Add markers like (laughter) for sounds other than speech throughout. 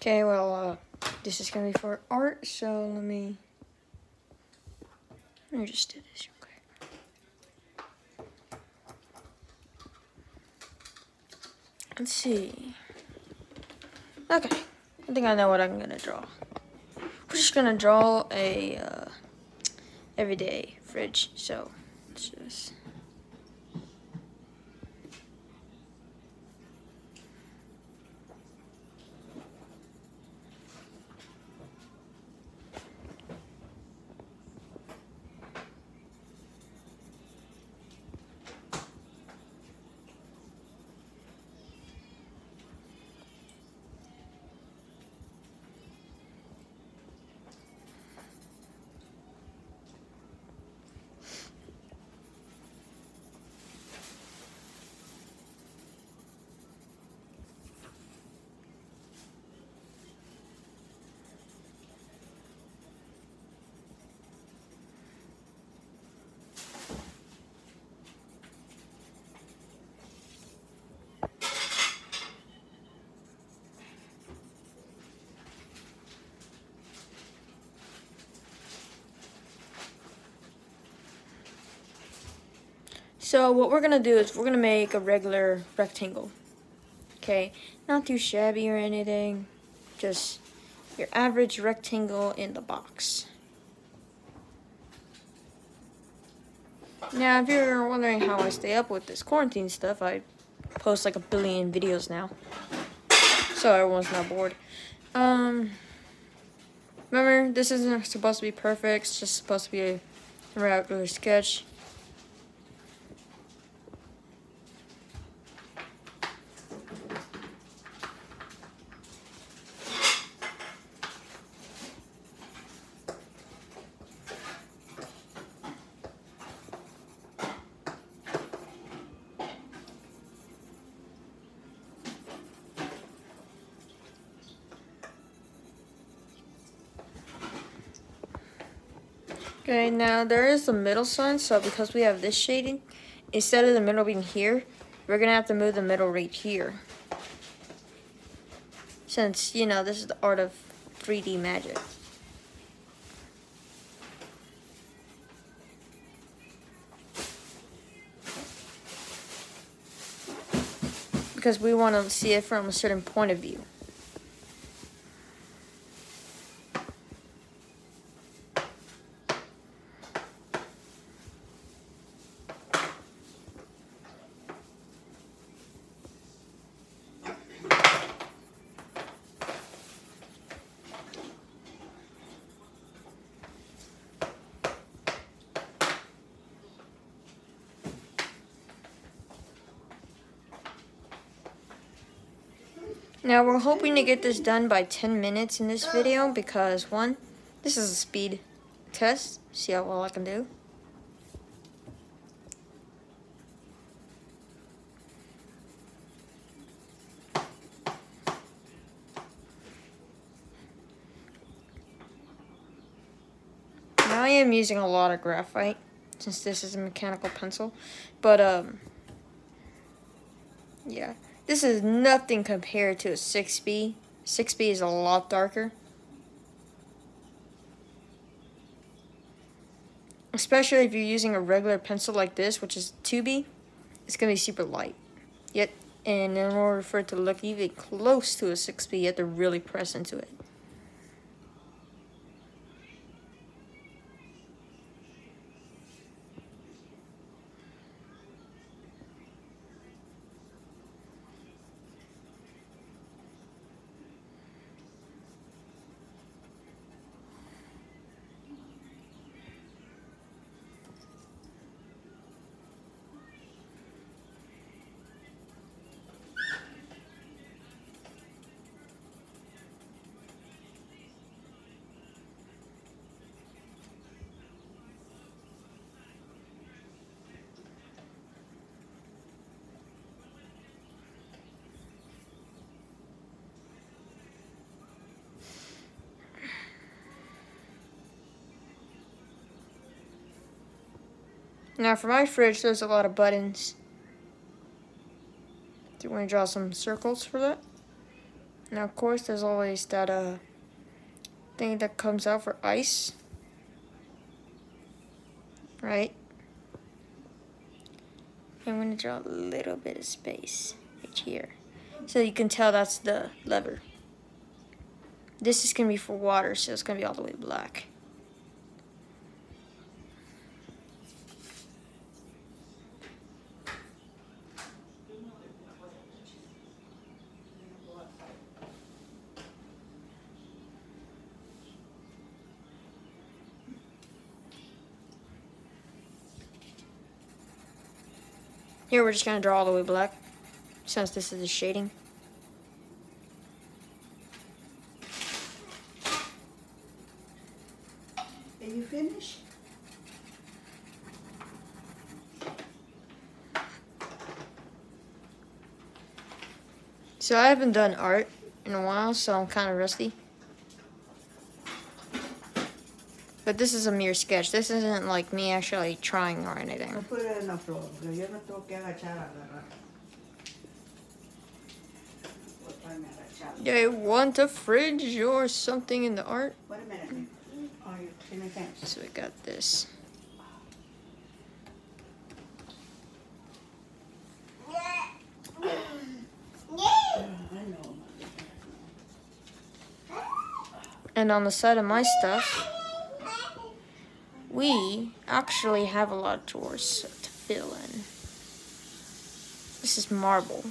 Okay, well, uh, this is gonna be for art, so let me. Let me just do this real quick. Let's see. Okay, I think I know what I'm gonna draw. We're just gonna draw a uh, everyday fridge. So let's just. So what we're gonna do is we're gonna make a regular rectangle. Okay, not too shabby or anything, just your average rectangle in the box. Now, if you're wondering how I stay up with this quarantine stuff, I post like a billion videos now, so everyone's not bored. Um, remember, this isn't supposed to be perfect. It's just supposed to be a regular sketch. Okay, now there is the middle sun, so because we have this shading, instead of the middle being here, we're gonna have to move the middle right here. Since, you know, this is the art of 3D magic. Because we want to see it from a certain point of view. Now we're hoping to get this done by 10 minutes in this video because one, this is a speed test, see how well I can do. Now I am using a lot of graphite since this is a mechanical pencil, but um, yeah. This is nothing compared to a 6B. 6B is a lot darker. Especially if you're using a regular pencil like this, which is 2B, it's going to be super light. Yet, and in order for it to look even close to a 6B, you have to really press into it. Now for my fridge, there's a lot of buttons. Do you want to draw some circles for that? Now, of course, there's always that uh thing that comes out for ice. Right? I'm going to draw a little bit of space right here. So you can tell that's the lever. This is going to be for water, so it's going to be all the way black. Here we're just going to draw all the way black, since this is the shading. Are you finished? So I haven't done art in a while, so I'm kind of rusty. But this is a mere sketch. This isn't like me actually trying or anything. put it en la flor, yo no tengo que agachar a agarrar. Voy a estarme agachando. They want a fridge or something in the art. Wait a minute. Oh, you So we got this. And on the side of my stuff, we actually have a lot of drawers to fill in. This is marble.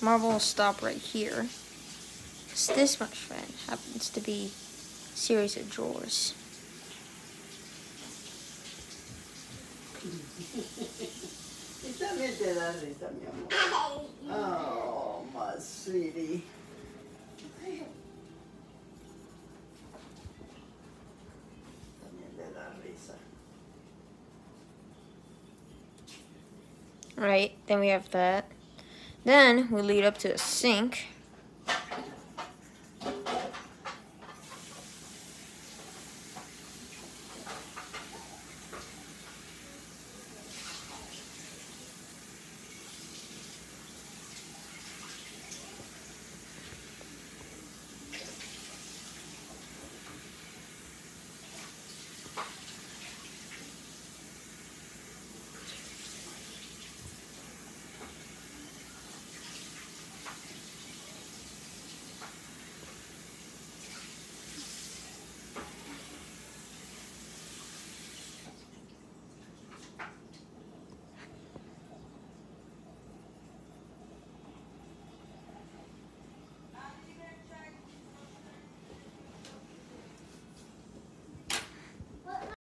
Marble will stop right here. So this, much friend, happens to be a series of drawers. (laughs) Y también te da risa, mi amor. Oh, my sweetie. Then we have that. Then we lead up to a sink.